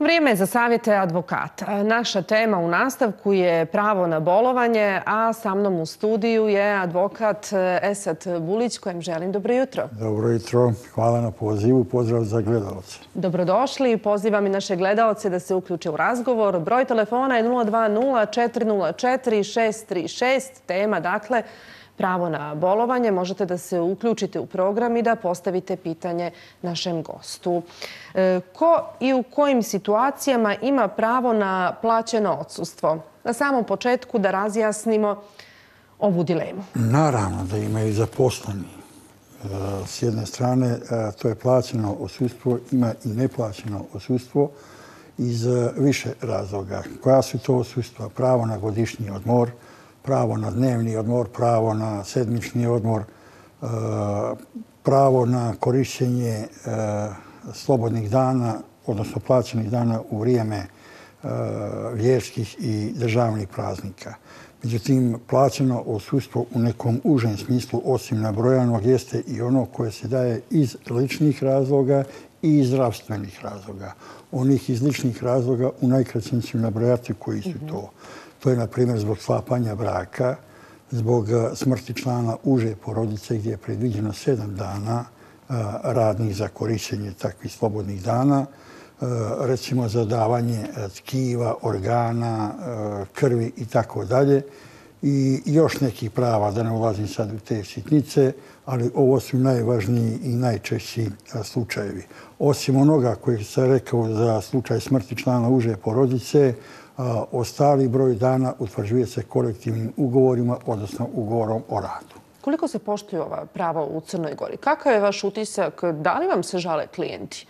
Vrijeme je za savjete advokata. Naša tema u nastavku je pravo na bolovanje, a sa mnom u studiju je advokat Esat Bulić, kojem želim dobro jutro. Dobro jutro. Hvala na pozivu. Pozdrav za gledalce. Dobrodošli. Pozivam i naše gledalce da se uključe u razgovor. Broj telefona je 020 404 636. Tema, dakle, pravo na bolovanje. Možete da se uključite u program i da postavite pitanje našem gostu. E, ko i u kojim situacijama ima pravo na plaćeno odsustvo? Na samom početku da razjasnimo ovu dilemu. Naravno da imaju zaposleni. E, s jedne strane, e, to je plaćeno odsustvo, ima i neplaćeno odsustvo iz više razloga. Koja su to odsustva? Pravo na godišnji odmor, pravo na dnevni odmor, pravo na sedmični odmor, e, pravo na korišćenje e, slobodnih dana, odnosno plaćenih dana u vrijeme e, vjerskih i državnih praznika. Međutim, plaćeno osustvo u nekom užem smislu, osim nabrojanog, jeste i ono koje se daje iz ličnih razloga i iz zdravstvenih razloga. Onih iz ličnih razloga u najkraćem ću nabrojati koji su to. To je, na primjer, zbog sklapanja braka, zbog eh, smrti člana uže porodice gdje je predviđeno sedam dana eh, radnih za korišćenje takvih slobodnih dana, eh, recimo za davanje tkiva, organa, krvi i tako dalje. I još nekih prava, da ne ulazim sad u te sitnice, ali ovo su najvažniji i najčešći slučajevi. Osim onoga koji se rekao za slučaj smrti člana uže porodice, ostali broj dana utvrđuje se kolektivnim ugovorima, odnosno ugovorom o radu. Koliko se poštuju ova prava u Crnoj Gori? Kakav je vaš utisak? Da li vam se žale klijenti?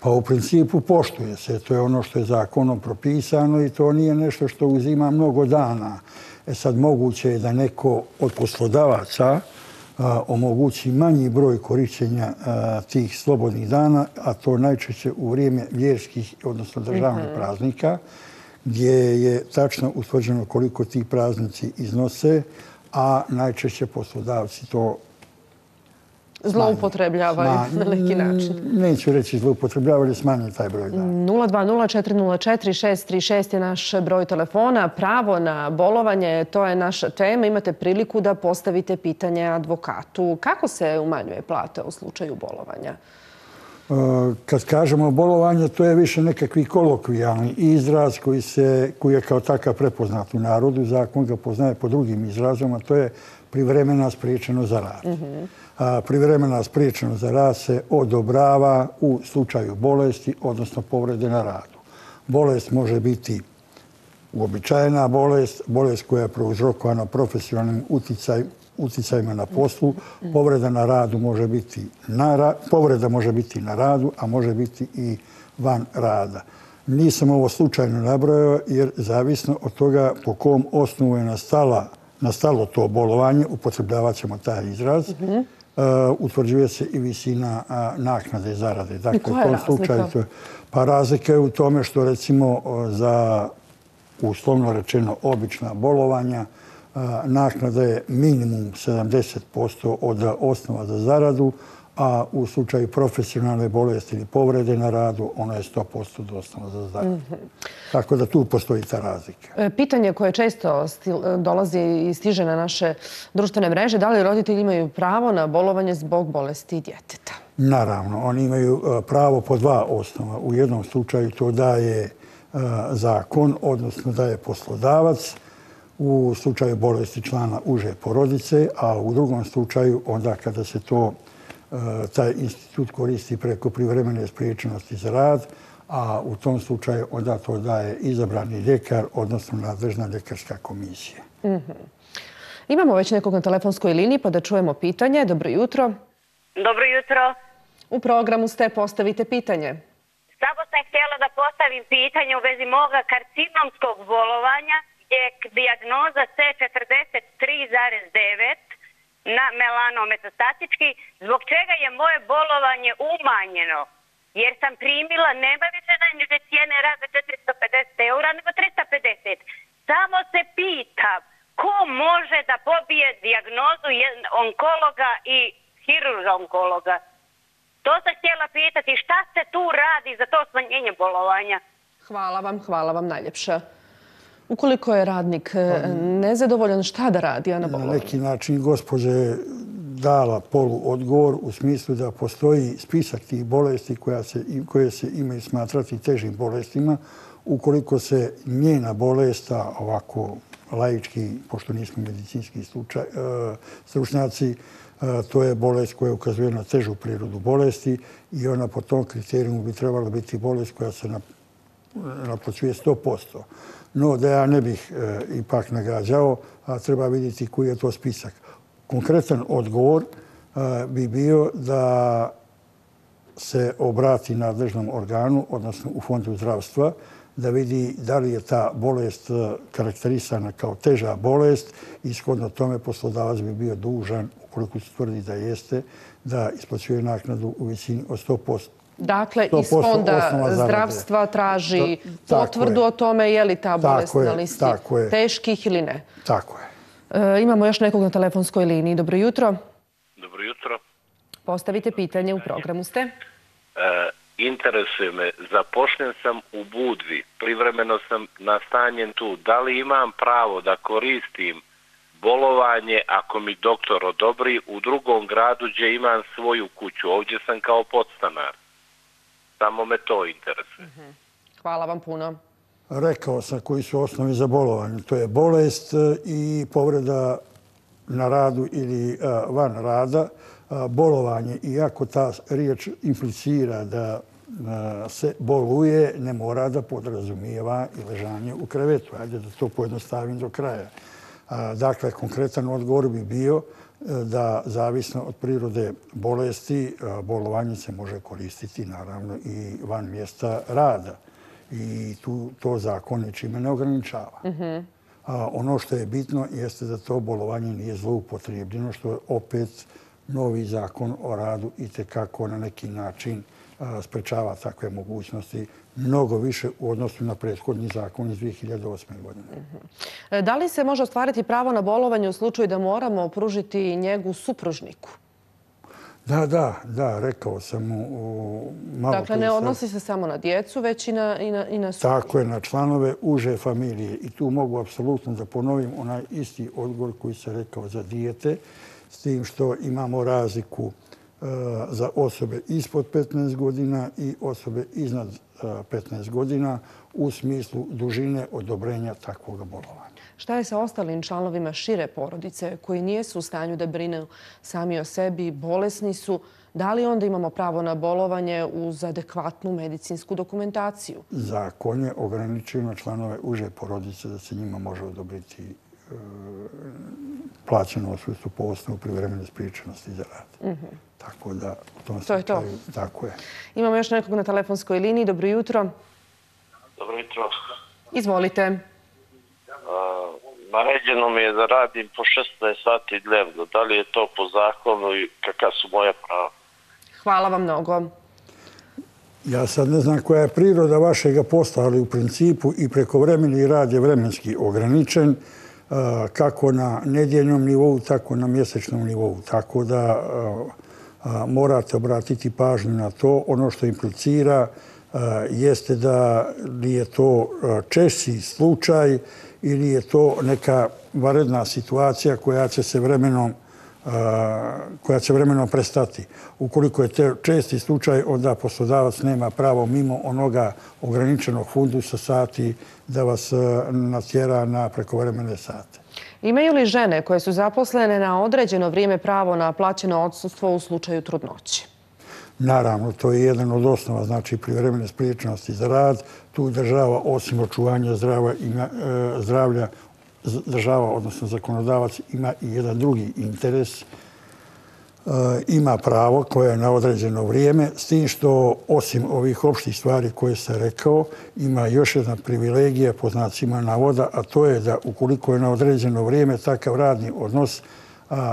Pa u principu poštuje se. To je ono što je zakonom propisano i to nije nešto što uzima mnogo dana. E sad moguće je da neko od poslodavaca omogući manji broj korišćenja tih slobodnih dana, a to najčešće u vrijeme vjerskih, odnosno državnih mhm. praznika gdje je tačno utvrđeno koliko ti praznici iznose, a najčešće poslodavci to zloupotrebljavaju na neki način. Neću reći zloupotrebljavaju, smanjaju taj broj. 020-404-636 je naš broj telefona. Pravo na bolovanje, to je naša tema. Imate priliku da postavite pitanje advokatu. Kako se umanjuje plate u slučaju bolovanja? Eh, kad kažemo bolovanje, to je više nekakvi kolokvijalni izraz koji, se, koji je kao takav prepoznat u narodu. Zakon ga poznaje po drugim izrazama. to je privremena spriječeno za rad. Mm -hmm. Privremena spriječeno za rad se odobrava u slučaju bolesti, odnosno povrede na radu. Bolest može biti uobičajena bolest, bolest koja je prouzrokovana profesionalnim uticajem uticajima na poslu. Povreda na radu može biti na, povreda može biti na radu, a može biti i van rada. Nisam ovo slučajno nabrojao jer zavisno od toga po kom osnovu je nastala, nastalo to bolovanje, upotrebljavat ćemo taj izraz, mm -hmm. uh, utvrđuje se i visina uh, naknade zarade. Dakle, I koja je razlika? To, pa razlika je u tome što recimo za uslovno rečeno obična bolovanja, naknada je minimum 70% od osnova za zaradu, a u slučaju profesionalne bolesti ili povrede na radu, ona je 100% od osnova za zaradu. Mhm. Tako da tu postoji ta razlika. E, pitanje koje često dolazi i stiže na naše društvene mreže, da li roditelji imaju pravo na bolovanje zbog bolesti djeteta? Naravno, oni imaju e, pravo po dva osnova. U jednom slučaju to daje e, zakon, odnosno daje poslodavac, u slučaju bolesti člana uže porodice, a u drugom slučaju onda kada se to e, taj institut koristi preko privremene spriječenosti za rad, a u tom slučaju onda to daje izabrani ljekar, odnosno nadležna ljekarska komisija. Mm Imamo već nekog na telefonskoj liniji, pa da čujemo pitanje. Dobro jutro. Dobro jutro. U programu ste postavite pitanje. Samo sam htjela da postavim pitanje u vezi moga karcinomskog bolovanja je diagnoza C43,9 na melanometastastički, zbog čega je moje bolovanje umanjeno. Jer sam primila, nema više na cijene rada 450 eura, nego 350. Samo se pitam, ko može da pobije diagnozu onkologa i hirurga onkologa? To sam htjela pitati, šta se tu radi za to smanjenje bolovanja? Hvala vam, hvala vam najljepša. Ukoliko je radnik e, nezadovoljan, šta da radi, a na Na neki način gospođa je dala polu odgovor u smislu da postoji spisak tih bolesti koja se, koje se imaju smatrati težim bolestima. Ukoliko se njena bolesta ovako laički, pošto nismo medicinski slučaj, e, stručnjaci, e, to je bolest koja ukazuje na težu prirodu bolesti i ona po tom kriterijumu bi trebala biti bolest koja se na naplaćuje 100%. No, da ja ne bih e, ipak nagađao, a treba vidjeti koji je to spisak. Konkretan odgovor e, bi bio da se obrati nadležnom organu, odnosno u fondu zdravstva, da vidi da li je ta bolest e, karakterisana kao teža bolest i shodno tome poslodavac bi bio dužan, ukoliko se tvrdi da jeste, da isplaćuje naknadu u visini od 100%. Dakle, iz 100% fonda zdravstva traži potvrdu je. o tome je li ta bolest Tako na listi tako je. teških ili ne. Tako je. E, imamo još nekog na telefonskoj liniji. Dobro jutro. Dobro jutro. Postavite pitanje, u programu ste. E, interesuje me, zapošljen sam u Budvi, privremeno sam nastanjen tu. Da li imam pravo da koristim bolovanje ako mi doktor odobri u drugom gradu gdje imam svoju kuću? Ovdje sam kao podstanar. Samo me to interesuje. Hvala vam puno. Rekao sam koji su osnovi za bolovanje. To je bolest e, i povreda na radu ili e, van rada. A, Bolovanje, iako ta riječ implicira da e, se boluje, ne mora da podrazumijeva i ležanje u krevetu. Ajde da to pojednostavim do kraja. Dakle, konkretan odgovor bi bio e, da zavisno od prirode bolesti, bolovanje se može koristiti naravno i van mjesta rada i tu to zakon ničime ne ograničava. A ono što je bitno jeste da to bolovanje nije zloupotrijebljeno, što je opet novi zakon o radu i tekako na neki način sprečava takve mogućnosti mnogo više u odnosu na prethodni zakon iz 2008. godine. E, Da li se može ostvariti pravo na bolovanje u slučaju da moramo pružiti njegu supružniku? Da, da, da, rekao sam u, u malo Dakle, ne odnosi se samo na djecu, već i na, i na, i na supružnika. Tako je, na članove uže familije. I tu mogu apsolutno da ponovim onaj isti odgovor koji sam rekao za dijete, s tim što imamo razliku za osobe ispod 15 godina i osobe iznad e, 15 godina u smislu dužine odobrenja takvog bolovanja. Šta je sa ostalim članovima šire porodice koji nijesu u stanju da brinu sami o sebi, bolesni su? Da li onda imamo pravo na bolovanje uz adekvatnu medicinsku dokumentaciju? Zakon je ograničio na članove uže porodice da se njima može odobriti e, plaćeno odsutstvo po osnovu privremene spriječenosti za rad. Tako da u tom. To je to. slučaju tako je. Imamo još nekog na telefonskoj liniji. Dobro jutro. Dobro jutro. Izvolite. A, Naređeno mi je da radim po 16 sati dnevno. Da li je to po zakonu i kakva su moja prava? Hvala vam mnogo. Ja sad ne znam koja je priroda vašega posla, ali u principu i prekovremeni rad je vremenski ograničen a, kako na nedjeljnom nivou, tako na mjesečnom nivou. Tako da morate obratiti pažnju na to. Ono što implicira jeste da li je to a, češći slučaj ili je to neka varedna situacija koja će se vremenom koja će vremenom prestati. Ukoliko je te česti slučaj, onda poslodavac nema pravo mimo onoga ograničenog fundusa sati da vas a, natjera na prekovremene sate. Imaju li žene koje su zaposlene na određeno vrijeme pravo na plaćeno odsustvo u slučaju trudnoće? Naravno, to je jedan od osnova, znači privremene spriječenosti za rad. Tu država, osim očuvanja zdrava, e, zdravlja, država, odnosno zakonodavac, ima i jedan drugi interes. E, ima pravo koje je na određeno vrijeme, s tim što osim ovih opštih stvari koje sam rekao, ima još jedna privilegija po znacima navoda, a to je da ukoliko je na određeno vrijeme takav radni odnos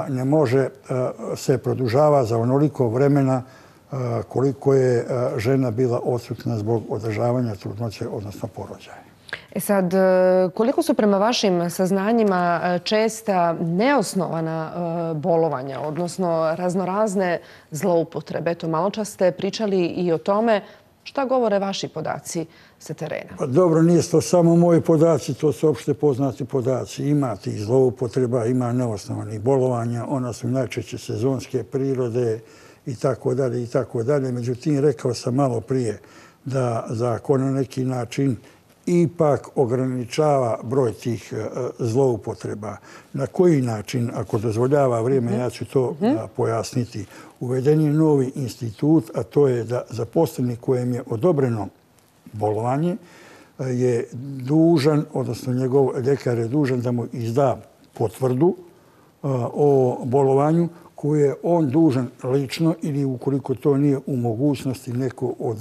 ne može e, se produžava za onoliko vremena e, koliko je žena bila odsutna zbog održavanja trudnoće, odnosno porođaja. E sad, e, koliko su prema vašim saznanjima e, česta neosnovana e, bolovanja, odnosno raznorazne zloupotrebe? Eto, malo čas ste pričali i o tome Šta govore vaši podaci sa terena? Pa dobro, nije to samo moji podaci, to su opšte poznati podaci. Ima tih zloupotreba, ima neosnovanih bolovanja, ona su najčešće sezonske prirode i tako dalje i tako dalje. Međutim, rekao sam malo prije da zakon na neki način ipak ograničava broj tih e, zloupotreba. Na koji način, ako dozvoljava vrijeme, ja ću to mhm. pojasniti. Uveden je novi institut, a to je da zaposleni kojem je odobreno bolovanje e, je dužan, odnosno njegov ljekar je dužan da mu izda potvrdu e, o bolovanju koju je on dužan lično ili ukoliko to nije u mogućnosti neko od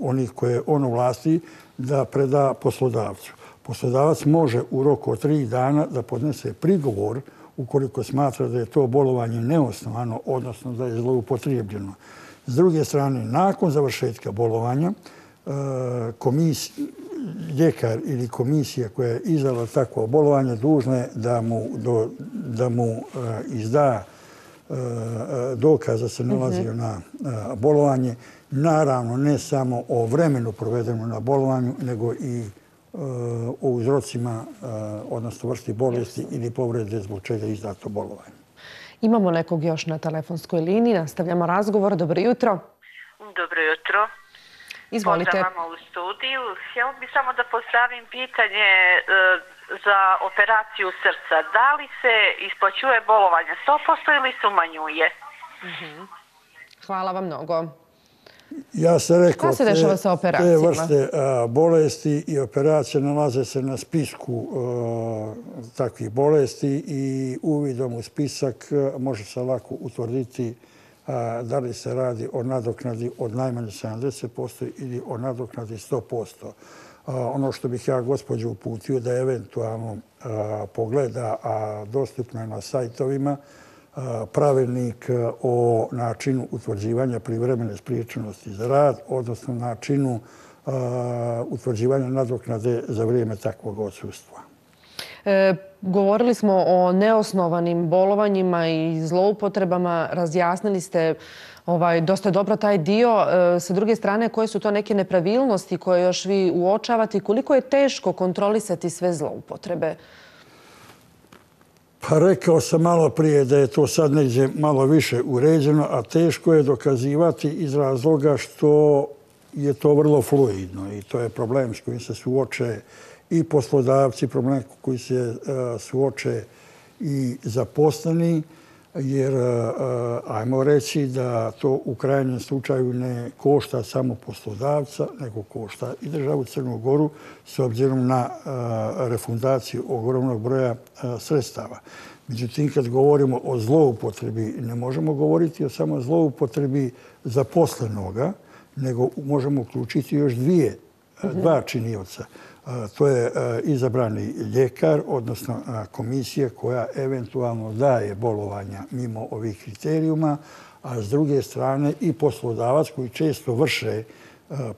onih koje on u vlasti da preda poslodavcu. Poslodavac može u roku od tri dana da podnese prigovor ukoliko smatra da je to bolovanje neosnovano, odnosno da je zloupotrijebljeno. S druge strane, nakon završetka bolovanja, e, komis, ljekar ili komisija koja je izdala takvo bolovanje dužna je da mu e, izda e, da se nalazio mhm. na bolovanje naravno ne samo o vremenu provedenu na bolovanju, nego i e, o uzrocima, e, odnosno vrsti bolesti ili povrede zbog čega je izdato bolovanje. Imamo nekog još na telefonskoj liniji. Nastavljamo razgovor. Dobro jutro. Dobro jutro. Izvolite. Pozdrav vama u studiju. Htjela bih samo da postavim pitanje e, za operaciju srca. Da li se isplaćuje bolovanje 100% ili se umanjuje? Mhm. Hvala vam mnogo. Ja sam rekao, se dešava sa operacijama? Te vrste bolesti i operacije nalaze se na spisku takvih bolesti i uvidom u spisak može se lako utvrditi da li se radi o nadoknadi od najmanje 70% ili o nadoknadi 100%. Ono što bih ja gospođu uputio da eventualno pogleda, a dostupno je na sajtovima, pravilnik o načinu utvrđivanja privremene spriječenosti za rad, odnosno načinu utvrđivanja nadoknade za vrijeme takvog odsustva. E, govorili smo o neosnovanim bolovanjima i zloupotrebama. Razjasnili ste ovaj, dosta dobro taj dio. E, sa druge strane, koje su to neke nepravilnosti koje još vi uočavate i koliko je teško kontrolisati sve zloupotrebe? Pa rekao sam malo prije da je to sad neđe malo više uređeno, a teško je dokazivati iz razloga što je to vrlo fluidno i to je problem s kojim se suoče i poslodavci, problem koji se e, suoče i zaposleni jer e, e, ajmo reći da to u krajnjem slučaju ne košta samo poslodavca, nego košta i državu Crnu Goru s obzirom na e, refundaciju ogromnog broja sredstava. Međutim, kad govorimo o zloupotrebi, ne možemo govoriti o samo zloupotrebi zaposlenoga, nego možemo uključiti još dvije, dva činioca to je izabrani ljekar, odnosno komisija koja eventualno daje bolovanja mimo ovih kriterijuma, a s druge strane i poslodavac koji često vrše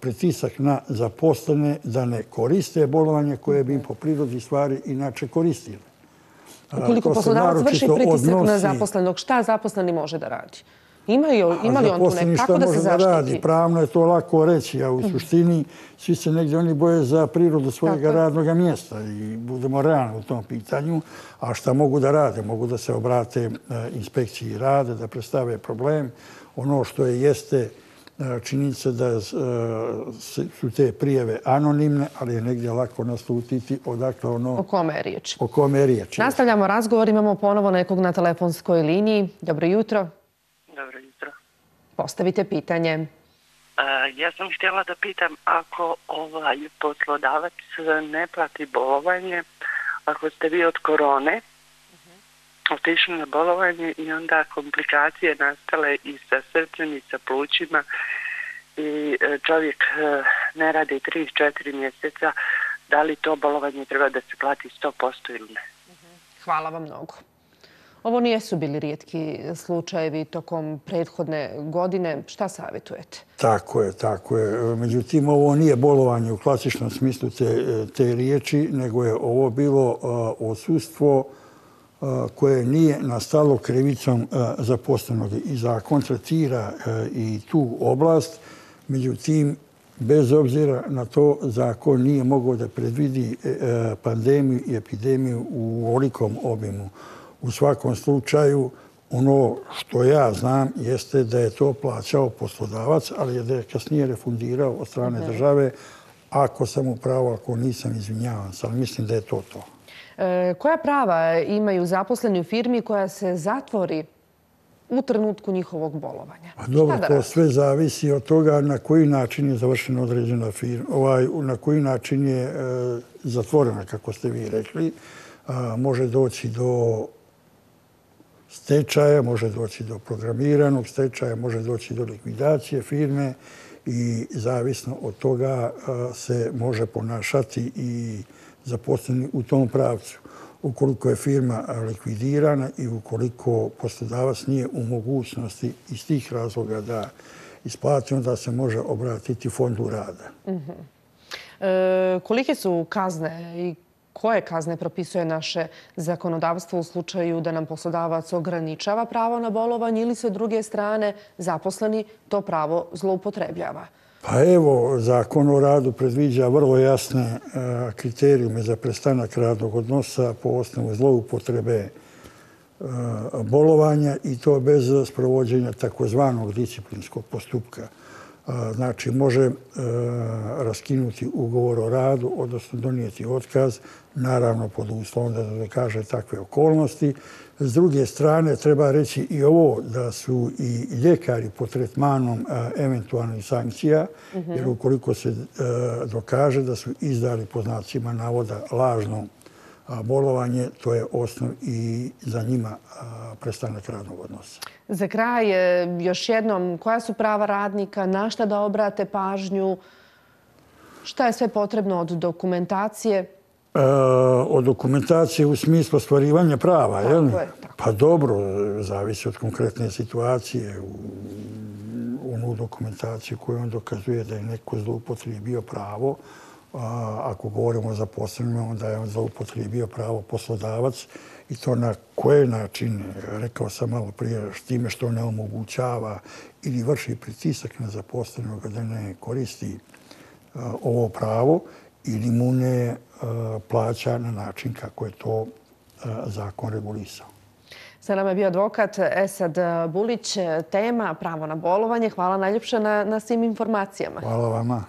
pritisak na zaposlene da ne koriste bolovanje koje bi im po prirodi stvari inače koristili. Ukoliko poslodavac vrši pritisak na zaposlenog, šta zaposleni može da radi? Ima li on tu nek? Kako da se zaštiti? Pravno je to lako reći, a u mhm. suštini svi se negdje oni boje za prirodu svojeg radnog mjesta i budemo realni u tom pitanju. A šta mogu da rade? Mogu da se obrate e, inspekciji rade, da predstave problem. Ono što je jeste e, činjenica da e, su te prijeve anonimne, ali je negdje lako nastutiti odakle ono... O kome je riječ? O kome je riječ. Nastavljamo razgovor, imamo ponovo nekog na telefonskoj liniji. Dobro jutro. Postavite pitanje. Ja sam htjela da pitam ako ovaj poslodavac ne plati bolovanje, ako ste vi od korone otišli na bolovanje i onda komplikacije nastale i sa srcem i sa plućima i e, čovjek e, ne radi 3-4 mjeseca, da li to bolovanje treba da se plati 100% ili ne? Hvala vam mnogo. Ovo nijesu bili rijetki slučajevi tokom prethodne godine. Šta savjetujete? Tako je, tako je. Međutim, ovo nije bolovanje u klasičnom smislu te, te riječi, nego je ovo bilo e, uh, osustvo uh, e, koje nije nastalo krivicom uh, zaposlenog. I zakontratira uh, i tu oblast Međutim, bez obzira na to, zakon nije mogao da predvidi pandemiju i epidemiju u olikom obimu. U svakom slučaju, ono što ja znam jeste da je to plaćao poslodavac, ali je da je kasnije refundirao od strane države. Ako sam upravo, ako nisam, izvinjavam se, ali mislim da je to to. E, koja prava imaju zaposleni u firmi koja se zatvori u trenutku njihovog bolovanja? Pa dobro, to sve zavisi od toga na koji način je završena određena firma, ovaj, na koji način je e, zatvorena, kako ste vi rekli. A, može doći do stečaja, može doći do programiranog stečaja, može doći do likvidacije firme i zavisno od toga se može ponašati i zaposleni u tom pravcu. Ukoliko je firma likvidirana i ukoliko poslodavac nije u mogućnosti iz tih razloga da isplati, onda se može obratiti fondu rada. Mhm. E, kolike su kazne i koje kazne propisuje naše zakonodavstvo u slučaju da nam poslodavac ograničava pravo na bolovanje ili se druge strane zaposleni to pravo zloupotrebljava? Pa evo, zakon o radu predviđa vrlo jasne e, kriterijume za prestanak radnog odnosa po osnovu zloupotrebe e, bolovanja i to bez sprovođenja takozvanog disciplinskog postupka. E, znači, može raskinuti ugovor o radu, odnosno donijeti otkaz, naravno pod uslovom da ne kaže takve okolnosti. S druge strane, treba reći i ovo da su i ljekari po tretmanom eventualnih sankcija, jer ukoliko se e, dokaže da su izdali po znacima navoda lažno bolovanje, to je osnov i za njima prestanak radnog odnosa. Za kraj, e, još jednom, koja su prava radnika, na šta da obrate pažnju, šta je sve potrebno od dokumentacije? E, od dokumentacije u smislu ostvarivanja prava, je li? Pa dobro, zavisi od konkretne situacije u onu dokumentaciju koju on dokazuje da je neko zloupotrijebio pravo, ako govorimo o zaposlenima, onda je on zaupotrijebio pravo poslodavac i to na koje načine, rekao sam malo prije, s time što ne omogućava ili vrši pritisak na zaposlenog da ne koristi ovo pravo ili mu ne plaća na način kako je to zakon regulisao. Sa nama je bio advokat Esad Bulić. Tema pravo na bolovanje. Hvala najljepše na, na svim informacijama. Hvala vama.